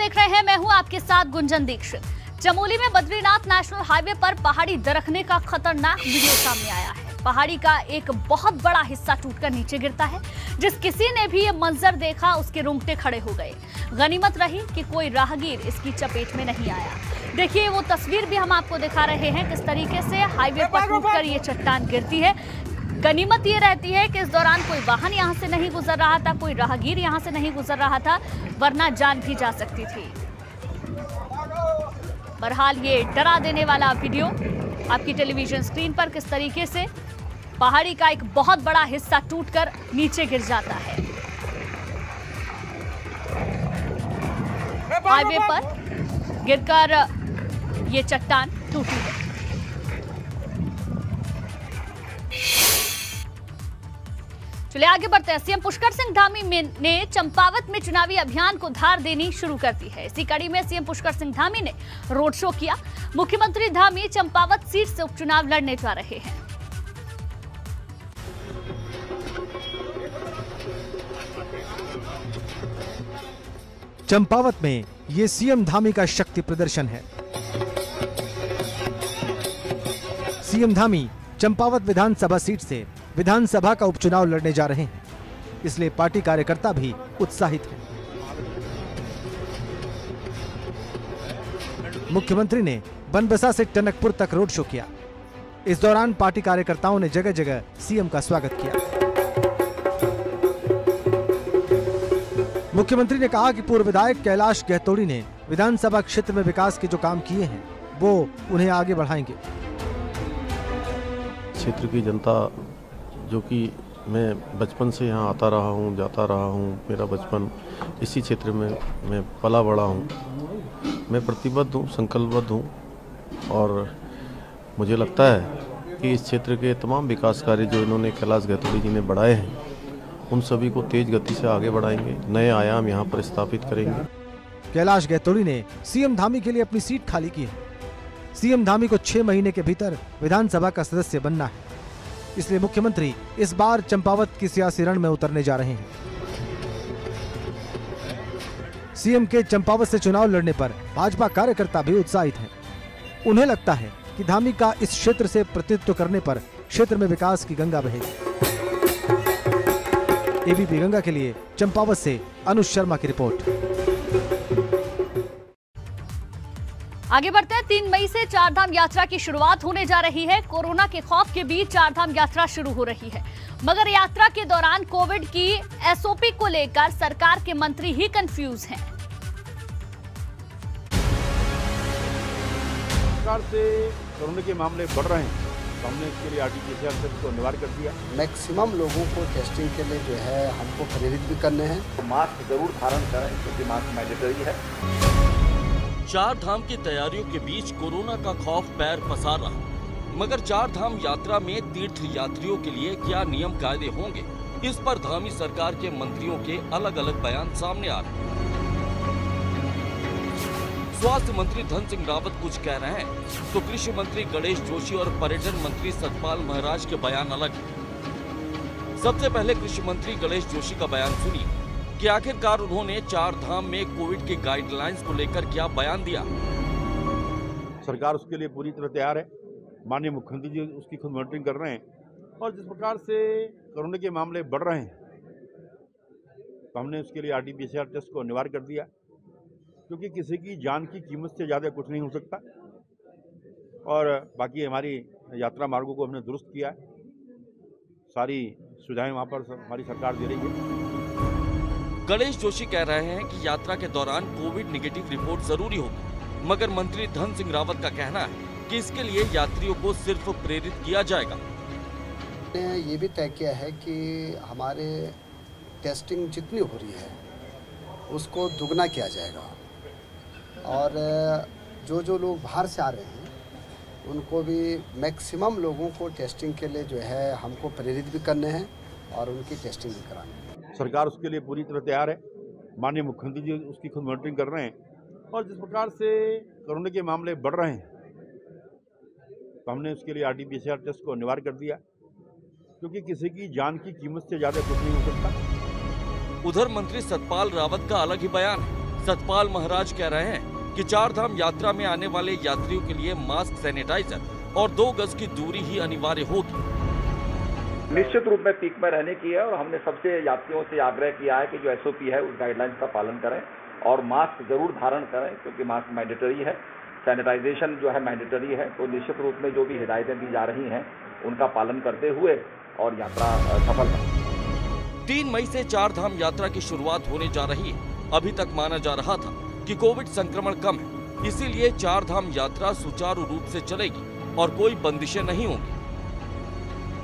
देख रहे हैं मैं हूँ आपके साथ गुंजन दीक्षित। चमोली में बद्रीनाथ नेशनल हाईवे पर पहाड़ी दरकने का खतरनाक वीडियो सामने आया है। पहाड़ी का एक बहुत बड़ा हिस्सा टूटकर नीचे गिरता है जिस किसी ने भी ये मंजर देखा उसके रोंगटे खड़े हो गए। गनीमत रही कि कोई राहगीर इसकी चपेट में नहीं आया। देखिए वो तस्वीर भी हम आपको दिखा रहे हैं किस तरीके से हाईवे पर टूटकर ये चट्टान गिरती है। गनीमत ये रहती है कि इस दौरान कोई वाहन यहाँ से नहीं गुजर रहा था कोई राहगीर यहाँ से नहीं गुजर रहा था वरना जान भी जा सकती थी। बहरहाल ये डरा देने वाला वीडियो आपकी टेलीविज़न स्क्रीन पर किस तरीके से पहाड़ी का एक बहुत बड़ा हिस्सा टूटकर नीचे गिर जाता है। हाईवे पर गिरकर ये चट्टान टूटी है। चलिए आगे बढ़ते हैं। सीएम पुष्कर सिंह धामी ने चंपावत में चुनावी अभियान को धार देनी शुरू कर दी है। इसी कड़ी में सीएम पुष्कर सिंह धामी ने रोड शो किया। मुख्यमंत्री धामी चंपावत सीट से उपचुनाव लड़ने जा रहे हैं। चंपावत में ये सीएम धामी का शक्ति प्रदर्शन है। सीएम धामी चंपावत विधानसभा सीट से विधानसभा का उपचुनाव लड़ने जा रहे हैं। इसलिए पार्टी कार्यकर्ता भी उत्साहित हैं। मुख्यमंत्री ने बनबसा से टनकपुर तक रोड शो किया। इस दौरान पार्टी कार्यकर्ताओं ने जगह जगह सीएम का स्वागत किया। मुख्यमंत्री ने कहा कि पूर्व विधायक कैलाश गहतोड़ी ने विधानसभा क्षेत्र में विकास के जो काम किए हैं, वो उन्हें आगे बढ़ाएँगे। क्षेत्र की जनता जो कि मैं बचपन से यहाँ आता रहा हूँ, जाता रहा हूँ। मेरा बचपन इसी क्षेत्र में मैं पला बड़ा हूँ। मैं प्रतिबद्ध हूँ, संकल्पबद्ध हूँ और मुझे लगता है कि इस क्षेत्र के तमाम विकास कार्य जो इन्होंने कैलाश गहतोड़ी जी ने बढ़ाए हैं, उन सभी को तेज गति से आगे बढ़ाएँगे, नए आयाम यहाँ पर स्थापित करेंगे। कैलाश गहतोड़ी ने सीएम धामी के लिए अपनी सीट खाली की है। सीएम धामी को छह महीने के भीतर विधानसभा का सदस्य बनना है। इसलिए मुख्यमंत्री इस बार चंपावत की सियासी रण में उतरने जा रहे हैं। सीएम के चंपावत से चुनाव लड़ने पर भाजपा कार्यकर्ता भी उत्साहित हैं। उन्हें लगता है कि धामी का इस क्षेत्र से प्रतिनिधित्व करने पर क्षेत्र में विकास की गंगा बहेगी। एबीपी गंगा के लिए चंपावत से अनुज शर्मा की रिपोर्ट। आगे बढ़ते हैं। तीन मई से चारधाम यात्रा की शुरुआत होने जा रही है। कोरोना के खौफ के बीच चारधाम यात्रा शुरू हो रही है। मगर यात्रा के दौरान कोविड की एसओपी को लेकर सरकार के मंत्री ही कंफ्यूज हैं। सरकार से कोरोना के मामले बढ़ रहे हैं। तो हमने इसके लिए आरटीपीसीआर टेस्ट को अनिवार्य कर दिया। मैक्सिमम लोगों को टेस्टिंग के लिए जो है हमको प्रेरित भी करने हैं। मास्क ज़रूर धारण करें क्योंकि मास्क मैंडेटरी है। चार धाम की तैयारियों के बीच कोरोना का खौफ पैर पसार रहा। मगर चार धाम यात्रा में तीर्थ यात्रियों के लिए क्या नियम कायदे होंगे, इस पर धामी सरकार के मंत्रियों के अलग अलग बयान सामने आ रहे स्वास्थ्य मंत्री धन सिंह रावत कुछ कह रहे हैं तो कृषि मंत्री गणेश जोशी और पर्यटन मंत्री सतपाल महाराज के बयान अलग सबसे पहले कृषि मंत्री गणेश जोशी का बयान सुनिए। कि आखिरकार उन्होंने चार धाम में कोविड के गाइडलाइंस को लेकर क्या बयान दिया? सरकार उसके लिए पूरी तरह तैयार है। माननीय मुख्यमंत्री जी उसकी खुद मॉनिटरिंग कर रहे हैं और जिस प्रकार से कोरोना के मामले बढ़ रहे हैं तो हमने उसके लिए आरटीपीसीआर टेस्ट को अनिवार्य कर दिया, क्योंकि किसी की जान की कीमत से ज़्यादा कुछ नहीं हो सकता। और बाकी हमारी यात्रा मार्गों को हमने दुरुस्त किया है। सारी सुविधाएँ वहाँ पर हमारी सरकार दे रही है। गणेश जोशी कह रहे हैं कि यात्रा के दौरान कोविड निगेटिव रिपोर्ट ज़रूरी होगी, मगर मंत्री धन सिंह रावत का कहना है कि इसके लिए यात्रियों को सिर्फ़ प्रेरित किया जाएगा। ये भी तय किया है कि हमारे टेस्टिंग जितनी हो रही है, उसको दुगना किया जाएगा। और जो जो लोग बाहर से आ रहे हैं, उनको भी मैक्सिमम लोगों को टेस्टिंग के लिए जो है, हमको प्रेरित भी करने हैं और उनकी टेस्टिंग भी करानी है। सरकार उसके लिए पूरी तरह तैयार है। माननीय मुख्यमंत्री जी उसकी खुद मॉनिटरिंग कर रहे हैं और जिस प्रकार से कोरोना के मामले बढ़ रहे हैं तो हमने उसके लिए आरटीपीसीआर टेस्ट को अनिवार्य कर दिया, क्योंकि किसी की जान की कीमत से ज़्यादा कुछ नहीं हो सकता। उधर मंत्री सतपाल रावत का अलग ही बयान है। सतपाल महाराज कह रहे हैं कि चार धाम यात्रा में आने वाले यात्रियों के लिए मास्क सैनिटाइजर और दो गज की दूरी ही अनिवार्य होगी। निश्चित रूप में पीक में रहने की है और हमने सबसे यात्रियों से आग्रह किया है कि जो एसओपी है उस गाइडलाइंस का पालन करें और मास्क ज़रूर धारण करें, क्योंकि मास्क मैंडेटरी है। सैनिटाइजेशन जो है मैंडेटरी है। तो निश्चित रूप में जो भी हिदायतें दी जा रही हैं, उनका पालन करते हुए और यात्रा सफल रहे। तीन मई से चार धाम यात्रा की शुरुआत होने जा रही है। अभी तक माना जा रहा था कि कोविड संक्रमण कम है। इसीलिए चार धाम यात्रा सुचारू रूप से चलेगी और कोई बंदिशें नहीं होंगी।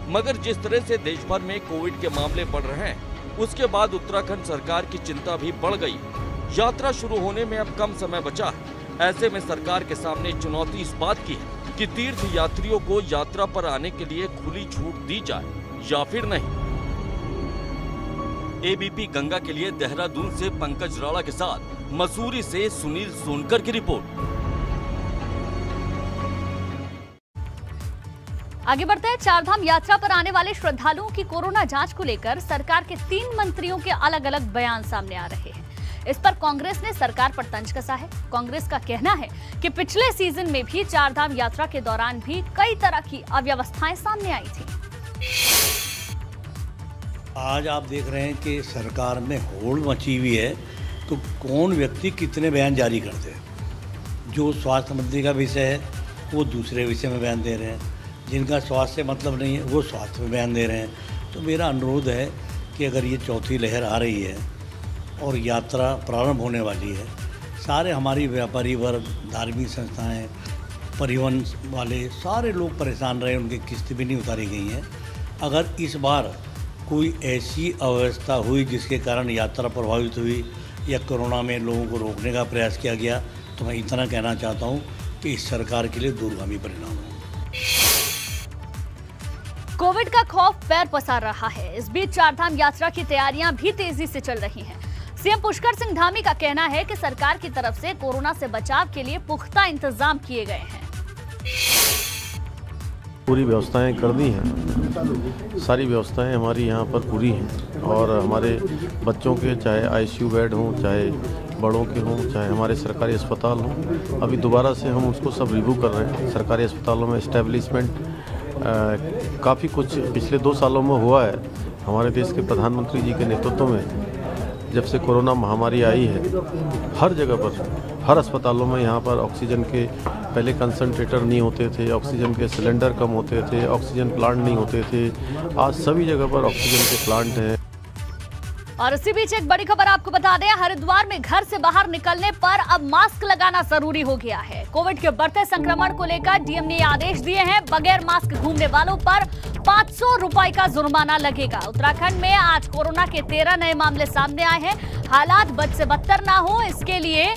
मगर जिस तरह से देश भर में कोविड के मामले बढ़ रहे हैं, उसके बाद उत्तराखंड सरकार की चिंता भी बढ़ गई। यात्रा शुरू होने में अब कम समय बचा है। ऐसे में सरकार के सामने चुनौती इस बात की है कि तीर्थ यात्रियों को यात्रा पर आने के लिए खुली छूट दी जाए या फिर नहीं। एबीपी गंगा के लिए देहरादून से पंकज राणा के साथ मसूरी से सुनील सोनकर की रिपोर्ट। आगे बढ़ते हैं, चारधाम यात्रा पर आने वाले श्रद्धालुओं की कोरोना जाँच को लेकर सरकार के तीन मंत्रियों के अलग अलग बयान सामने आ रहे हैं। इस पर कांग्रेस ने सरकार पर तंज कसा है। कांग्रेस का कहना है कि पिछले सीज़न में भी चारधाम यात्रा के दौरान भी कई तरह की अव्यवस्थाएँ सामने आई थी। आज आप देख रहे हैं कि सरकार में होड़ मची हुई है तो कौन व्यक्ति कितने बयान जारी करते हैं? जो स्वास्थ्य मंत्री का विषय है, वो दूसरे विषय में बयान दे रहे हैं। जिनका स्वास्थ्य मतलब नहीं है, वो स्वास्थ्य पर बयान दे रहे हैं। तो मेरा अनुरोध है कि अगर ये चौथी लहर आ रही है और यात्रा प्रारंभ होने वाली है, सारे हमारी व्यापारी वर्ग, धार्मिक संस्थाएँ, परिवहन वाले, सारे लोग परेशान रहे, उनकी किस्त भी नहीं उतारी गई हैं। अगर इस बार कोई ऐसी अव्यवस्था हुई जिसके कारण यात्रा प्रभावित हुई या कोरोना में लोगों को रोकने का प्रयास किया गया तो मैं इतना कहना चाहता हूँ कि इस सरकार के लिए दूरगामी परिणाम होंगे कोविड का खौफ पैर पसार रहा है। इस बीच चारधाम यात्रा की तैयारियाँ भी तेज़ी से चल रही हैं। सीएम पुष्कर सिंह धामी का कहना है कि सरकार की तरफ़ से कोरोना से बचाव के लिए पुख्ता इंतज़ाम किए गए हैं। पूरी व्यवस्थाएँ कर दी हैं। सारी व्यवस्थाएँ हमारी यहाँ पर पूरी हैं। और हमारे बच्चों के, चाहे आईसीयू बेड हों, चाहे बड़ों के हों, चाहे हमारे सरकारी अस्पताल हों, अभी दोबारा से हम उसको सब रिव्यू कर रहे हैं। सरकारी अस्पतालों में इस्टेब्लिशमेंट काफ़ी कुछ पिछले दो सालों में हुआ है हमारे देश के प्रधानमंत्री जी के नेतृत्व में, जब से कोरोना महामारी आई है। हर जगह पर, हर अस्पतालों में यहाँ पर ऑक्सीजन के पहले कंसनट्रेटर नहीं होते थे, ऑक्सीजन के सिलेंडर कम होते थे, ऑक्सीजन प्लांट नहीं होते थे। आज सभी जगह पर ऑक्सीजन के प्लांट हैं। और इसी बीच एक बड़ी खबर आपको बता दें, हरिद्वार में घर से बाहर निकलने पर अब मास्क लगाना ज़रूरी हो गया है। कोविड के बढ़ते संक्रमण को लेकर डीएम ने आदेश दिए हैं, बगैर मास्क घूमने वालों पर पाँच सौ का जुर्माना लगेगा। उत्तराखंड में आज कोरोना के तेरह नए मामले सामने आए हैं। हालात बद से बदतर ना हो, इसके लिए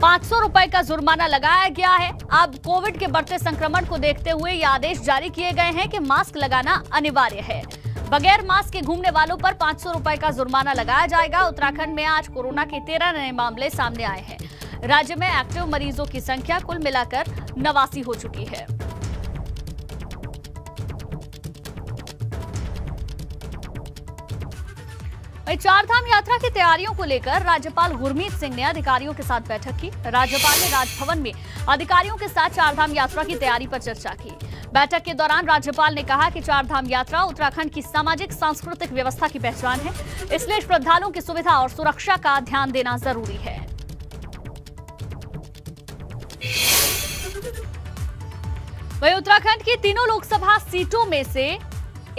पाँच सौ रुपए का जुर्माना लगाया गया है। अब कोविड के बढ़ते संक्रमण को देखते हुए ये आदेश जारी किए गए हैं कि मास्क लगाना अनिवार्य है। बगैर मास्क के घूमने वालों पर पाँच सौ का जुर्माना लगाया जाएगा। उत्तराखंड में आज कोरोना के तेरह नए मामले सामने आए हैं। राज्य में एक्टिव मरीजों की संख्या कुल मिलाकर नवासी हो चुकी है। चारधाम यात्रा की तैयारियों को लेकर राज्यपाल गुरमीत सिंह ने अधिकारियों के साथ बैठक की। राज्यपाल ने राजभवन में अधिकारियों के साथ चारधाम यात्रा की तैयारी पर चर्चा की। बैठक के दौरान राज्यपाल ने कहा कि चारधाम यात्रा उत्तराखंड की सामाजिक, सांस्कृतिक व्यवस्था की पहचान है। इसलिए श्रद्धालुओं की सुविधा और सुरक्षा का ध्यान देना ज़रूरी है। वही उत्तराखंड की तीनों लोकसभा सीटों में से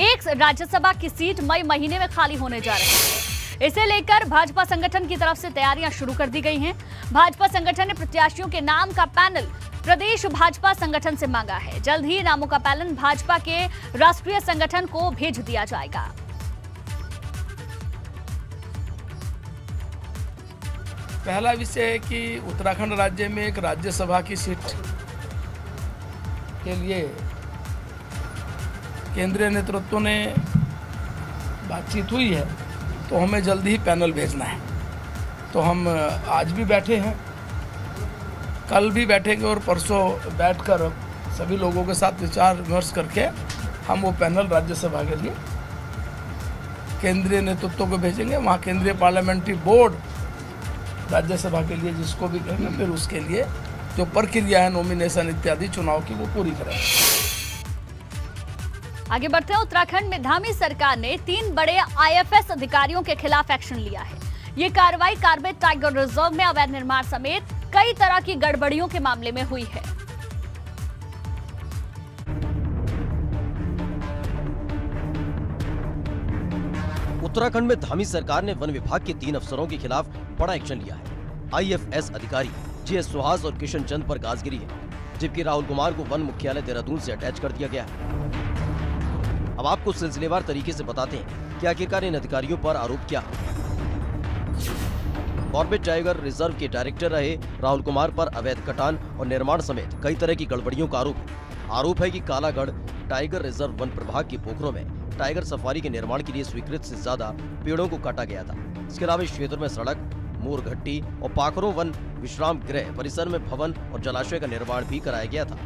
एक राज्यसभा की सीट मई महीने में खाली होने जा रही है। इसे लेकर भाजपा संगठन की तरफ़ से तैयारियाँ शुरू कर दी गई हैं। भाजपा संगठन ने प्रत्याशियों के नाम का पैनल प्रदेश भाजपा संगठन से मांगा है। जल्द ही नामों का पैनल भाजपा के राष्ट्रीय संगठन को भेज दिया जाएगा। पहला विषय है कि उत्तराखंड राज्य में एक राज्यसभा की सीट के लिए केंद्रीय नेतृत्व ने बातचीत हुई है तो हमें जल्दी ही पैनल भेजना है। तो हम आज भी बैठे हैं। कल भी बैठेंगे और परसों बैठकर सभी लोगों के साथ विचार विमर्श करके हम वो पैनल राज्यसभा के लिए केंद्रीय नेतृत्व को भेजेंगे, वहाँ केंद्रीय पार्लियामेंट्री बोर्ड राज्यसभा के लिए जिसको भी कहेंगे, फिर उसके लिए जो प्रक्रिया है नॉमिनेशन इत्यादि चुनाव की वो पूरी करेंगे। आगे बढ़ते हैं, उत्तराखंड में धामी सरकार ने तीन बड़े आईएफएस अधिकारियों के खिलाफ एक्शन लिया है। ये कार्रवाई कार्बेट टाइगर रिज़र्व में अवैध निर्माण समेत कई तरह की गड़बड़ियों के मामले में हुई है। उत्तराखंड में धामी सरकार ने वन विभाग के तीन अफसरों के खिलाफ बड़ा एक्शन लिया है। आईएफएस अधिकारी जीएस सुहास और किशन चंद पर गाजगिरी है, जबकि राहुल कुमार को वन मुख्यालय देहरादून से अटैच कर दिया गया है। अब आपको सिलसिलेवार तरीके से बताते हैं कि आखिरकार इन अधिकारियों पर आरोप क्या? है कॉर्बेट टाइगर रिज़र्व के डायरेक्टर रहे राहुल कुमार पर अवैध कटान और निर्माण समेत कई तरह की गड़बड़ियों का आरोप। आरोप है कि कालागढ़ टाइगर रिज़र्व वन प्रभाग के पोखरों में टाइगर सफारी के निर्माण के लिए स्वीकृत से ज़्यादा पेड़ों को काटा गया था। इसके अलावा इस क्षेत्र में सड़क, मोर घट्टी और पाखरों वन विश्राम गृह, परिसर में भवन और जलाशय का निर्माण भी कराया गया था।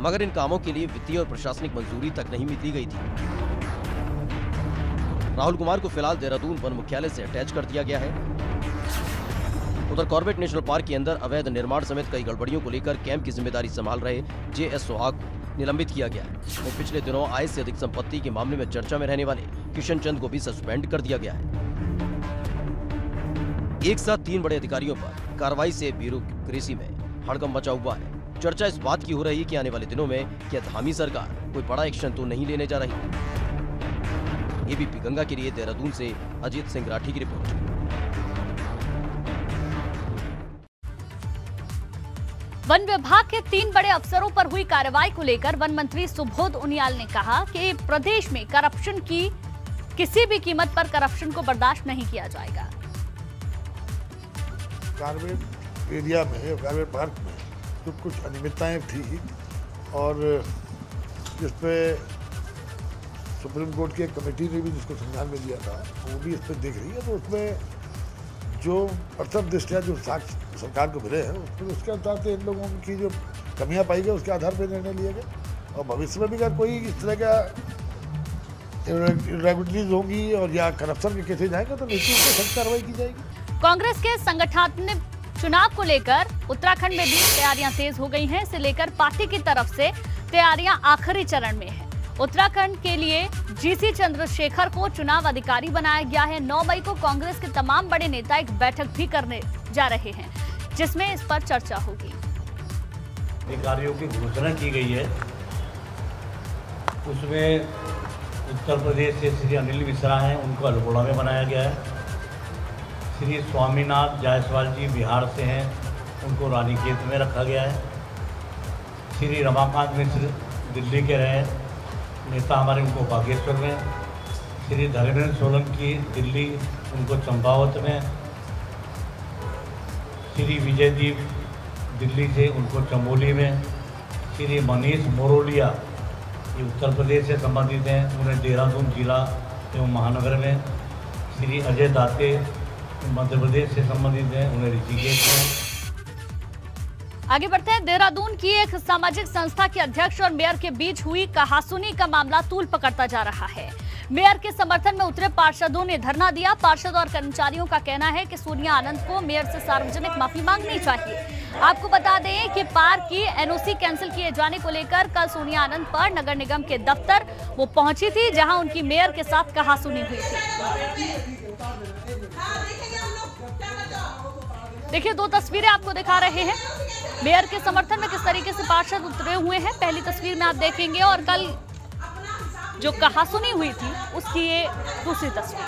मगर इन कामों के लिए वित्तीय और प्रशासनिक मंजूरी तक नहीं मिली गई थी। राहुल कुमार को फ़िलहाल देहरादून वन मुख्यालय से अटैच कर दिया गया है। उधर कॉर्बेट नेशनल पार्क के अंदर अवैध निर्माण समेत कई गड़बड़ियों को लेकर कैंप की ज़िम्मेदारी संभाल रहे जे एस सुहाग निलंबित किया गया। है पिछले दिनों आय से अधिक संपत्ति के मामले में चर्चा में रहने वाले किशन चंद को भी सस्पेंड कर दिया गया है। एक साथ तीन बड़े अधिकारियों पर कार्रवाई से ब्यूरोक्रेसी में हड़कम मचा हुआ है। चर्चा इस बात की हो रही है कि आने वाले दिनों में क्या धामी सरकार कोई बड़ा एक्शन तो नहीं लेने जा रही? एबीपी गंगा के लिए देहरादून से अजीत सिंह राठी की रिपोर्ट। वन विभाग के तीन बड़े अफसरों पर हुई कार्रवाई को लेकर वन मंत्री सुबोध उनियाल ने कहा कि प्रदेश में करप्शन की, किसी भी कीमत पर करप्शन को बर्दाश्त नहीं किया जाएगा। एरिया में पार्क में तो कुछ अनियमितताएँ थी और जिस पे सुप्रीम कोर्ट की कमेटी ने भी जिसको संज्ञान में लिया था, वो भी इस पर देख रही है तो उसमें जो प्रथम दृष्टिया जो साक्ष्य सरकार को मिले हैं उसमें उसके आधार से इन लोगों की जो कमियाँ पाई गई, उसके आधार पर निर्णय लिए गए। और भविष्य में भी अगर कोई इस तरह का इरेगुलरिटीज होंगी और या करप्शन के केसेज आएँगे तो निश्चित रूप से सख्त कार्रवाई की जाएगी। कांग्रेस के संगठनात्मक चुनाव को लेकर उत्तराखंड में भी तैयारियाँ तेज हो गई हैं। इसे लेकर पार्टी की तरफ़ से तैयारियाँ आखिरी चरण में है। उत्तराखंड के लिए जीसी चंद्रशेखर को चुनाव अधिकारी बनाया गया है। 9 मई को कांग्रेस के तमाम बड़े नेता एक बैठक भी करने जा रहे हैं, जिसमें इस पर चर्चा होगी। अधिकारियों की घोषणा की गई है। उसमें उत्तर प्रदेश से श्री अनिल मिश्रा हैं, उनको अल्मोड़ा में बनाया गया है। श्री स्वामीनाथ जायसवाल जी बिहार से हैं, उनको रानीखेत में रखा गया है। श्री रमाकांत मिश्र दिल्ली के रहे नेता हमारे उनको बागेश्वर में श्री धर्मेंद्र सोलंकी, दिल्ली, उनको चंपावत में। श्री विजयदीप, दिल्ली से उनको चमोली में। श्री मनीष मोरोलिया, ये उत्तर प्रदेश से संबंधित हैं। उन्हें देहरादून जिला एवं महानगर में। श्री अजय दाते, मध्य प्रदेश से संबंधित हैं। उन्हें ऋषिकेश में। आगे बढ़ते हैं। देहरादून की एक सामाजिक संस्था के अध्यक्ष और मेयर के बीच हुई कहासुनी का मामला तूल पकड़ता जा रहा है। मेयर के समर्थन में उतरे पार्षदों ने धरना दिया। पार्षद और कर्मचारियों का कहना है कि सोनिया आनंद को मेयर से सार्वजनिक माफ़ी मांगनी चाहिए। आपको बता दें कि पार्क की एनओसी कैंसिल किए जाने को लेकर कल सोनिया आनंद पर नगर निगम के दफ्तर वो पहुँची थी, जहाँ उनकी मेयर के साथ कहासुनी हुई थी। देखिए, दो तस्वीरें आपको दिखा रहे हैं। मेयर के समर्थन में किस तरीके से पार्षद उतरे हुए हैं, पहली तस्वीर में आप देखेंगे और कल जो कहासुनी हुई थी, उसकी ये दूसरी तस्वीर।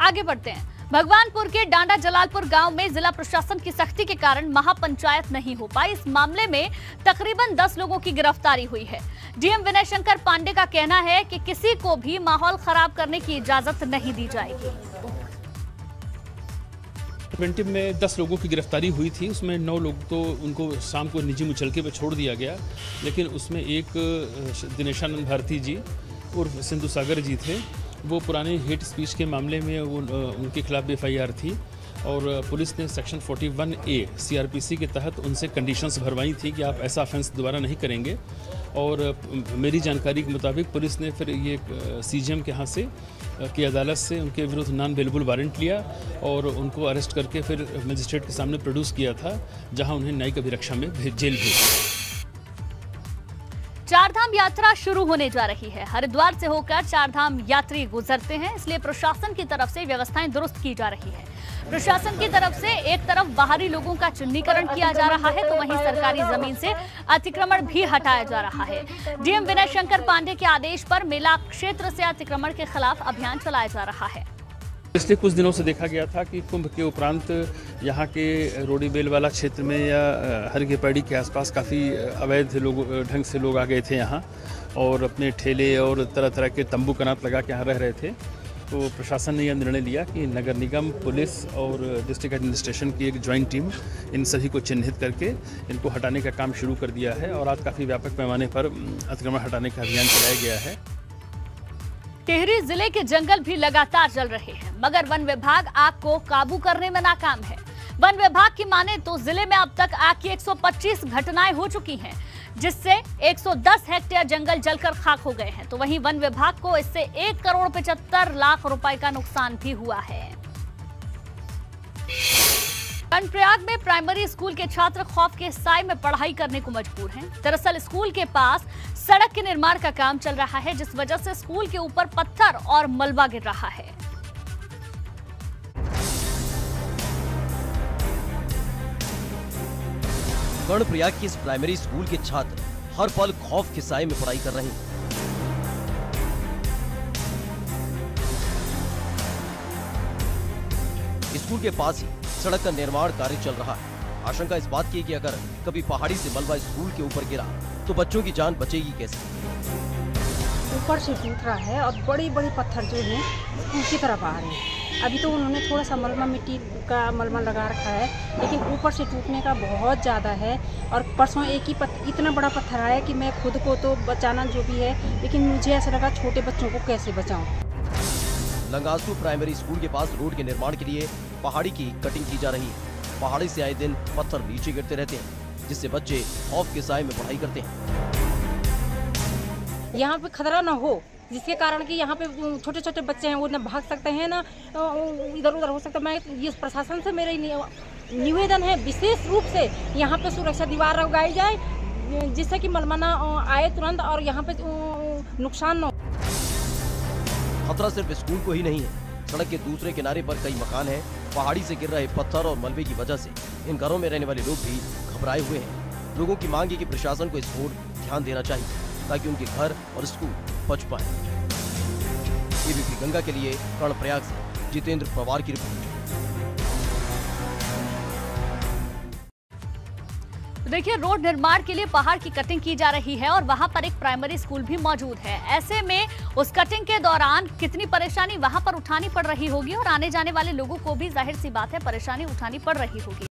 आगे बढ़ते हैं। भगवानपुर के डांडा जलालपुर गाँव में जिला प्रशासन की सख्ती के कारण महापंचायत नहीं हो पाई। इस मामले में तकरीबन 10 लोगों की गिरफ्तारी हुई है। डीएम विनय शंकर पांडे का कहना है कि किसी को भी माहौल खराब करने की इजाज़त नहीं दी जाएगी। प्रिवेंटिव में दस लोगों की गिरफ्तारी हुई थी। उसमें नौ लोग तो उनको शाम को निजी मुचलके पर छोड़ दिया गया। लेकिन उसमें एक दिनेशानंद भारती जी और सिंधु सागर जी थे। वो पुराने हेट स्पीच के मामले में वो उनके खिलाफ एफ़ आई थी। और पुलिस ने सेक्शन 41 ए सीआरपीसी के तहत उनसे कंडीशंस भरवाई थी कि आप ऐसा ऑफेंस दोबारा नहीं करेंगे। और मेरी जानकारी के मुताबिक पुलिस ने फिर ये सीजीएम के यहाँ से की अदालत से उनके विरुद्ध नॉन अवेलेबल वारंट लिया और उनको अरेस्ट करके फिर मजिस्ट्रेट के सामने प्रोड्यूस किया था, जहाँ उन्हें न्यायिक अभिरक्षा में जेल भेजा चारधाम यात्रा शुरू होने जा रही है। हरिद्वार से होकर चारधाम यात्री गुजरते हैं, इसलिए प्रशासन की तरफ़ से व्यवस्थाएँ दुरुस्त की जा रही है। प्रशासन की तरफ़ से एक तरफ़ बाहरी लोगों का चिन्हीकरण किया जा रहा है तो वहीं सरकारी ज़मीन से अतिक्रमण भी हटाया जा रहा है। डीएम विनय शंकर पांडे के आदेश पर मेला क्षेत्र से अतिक्रमण के खिलाफ अभियान चलाया जा रहा है। पिछले कुछ दिनों से देखा गया था कि कुंभ के उपरांत यहाँ के रोडी बेल वाला क्षेत्र में या हर के पैड़ी के आसपास काफ़ी अवैध लोग ढंग से लोग आ गए थे यहाँ और अपने ठेले और तरह तरह के तंबू कनात लगा के यहाँ रह रहे थे। तो प्रशासन ने यह निर्णय लिया कि नगर निगम, पुलिस और डिस्ट्रिक्ट एडमिनिस्ट्रेशन की एक ज्वाइंट टीम इन सभी को चिन्हित करके इनको हटाने का काम शुरू कर दिया है और आज काफ़ी व्यापक पैमाने पर अतिक्रमण हटाने का अभियान चलाया गया है। टिहरी ज़िले के जंगल भी लगातार जल रहे हैं, मगर वन विभाग आग को काबू करने में नाकाम है। वन विभाग की माने तो ज़िले में अब तक आग की 125 घटनाएँ हो चुकी हैं। जिससे 110 हेक्टेयर जंगल जलकर खाक हो गए हैं। तो वहीं वन विभाग को इससे एक करोड़ पचहत्तर लाख रुपए का नुकसान भी हुआ है। कर्णप्रयाग में प्राइमरी स्कूल के छात्र खौफ के साय में पढ़ाई करने को मजबूर हैं। दरअसल स्कूल के पास सड़क के निर्माण का काम चल रहा है, जिस वजह से स्कूल के ऊपर पत्थर और मलबा गिर रहा है। कर्णप्रयाग के इस प्राइमरी स्कूल के छात्र हर पल खौफ के साय में पढ़ाई कर रहे हैं। स्कूल के पास ही सड़क का निर्माण कार्य चल रहा है। आशंका इस बात की कि अगर कभी पहाड़ी से मलबा स्कूल के ऊपर गिरा तो बच्चों की जान बचेगी कैसे? ऊपर से टूट रहा है और बड़ी बड़ी पत्थर जो है, स्कूल की तरफ़ आ रहे हैं। अभी तो उन्होंने थोड़ा सा मलमा मिट्टी का मलमा लगा रखा है लेकिन ऊपर से टूटने का बहुत ज़्यादा है और परसों एक ही पत्थर इतना बड़ा पत्थर आया कि मैं खुद को तो बचाना जो भी है लेकिन मुझे ऐसा लगा छोटे बच्चों को कैसे बचाऊं। लंगासू प्राइमरी स्कूल के पास रोड के निर्माण के लिए पहाड़ी की कटिंग की जा रही है। पहाड़ी से आए दिन पत्थर नीचे गिरते रहते हैं जिससे बच्चे खौफ के साय में पढ़ाई करते हैं। यहाँ पे खतरा न हो। जिसके कारण कि यहाँ पे छोटे छोटे बच्चे हैं, वो न भाग सकते हैं, ना इधर उधर हो सकता है। मैं ये प्रशासन से, मेरा निवेदन है विशेष रूप से यहाँ पे सुरक्षा दीवार उगाई जाए, जिससे कि मलमाना आए तुरंत और यहाँ पे नुकसान न हो। खतरा सिर्फ़ स्कूल को ही नहीं है। सड़क के दूसरे किनारे पर कई मकान हैं। पहाड़ी से गिर रहे पत्थर और मलबे की वजह से इन घरों में रहने वाले लोग भी घबराए हुए हैं। लोगों की मांग है कि प्रशासन को इस ओर ध्यान देना चाहिए, ताकि उनके घर और स्कूल बच पाए। एबीपी गंगा के लिए कर्णप्रयाग से जितेंद्र पवार की रिपोर्ट। देखिए, रोड निर्माण के लिए पहाड़ की कटिंग की जा रही है और वहाँ पर एक प्राइमरी स्कूल भी मौजूद है। ऐसे में उस कटिंग के दौरान कितनी परेशानी वहाँ पर उठानी पड़ रही होगी और आने जाने वाले लोगों को भी ज़ाहिर सी बात है, परेशानी उठानी पड़ रही होगी।